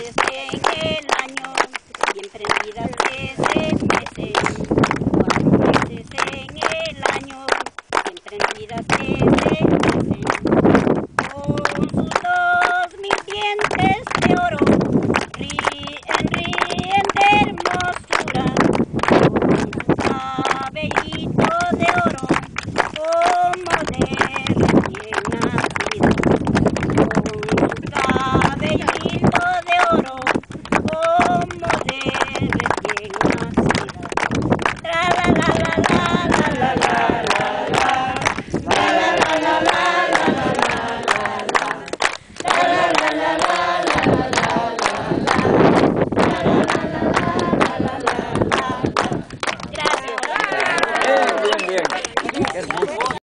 meses en el año y emprendidas de seis meses. Cuatro meses en el año y emprendidas de seis meses. hermoso.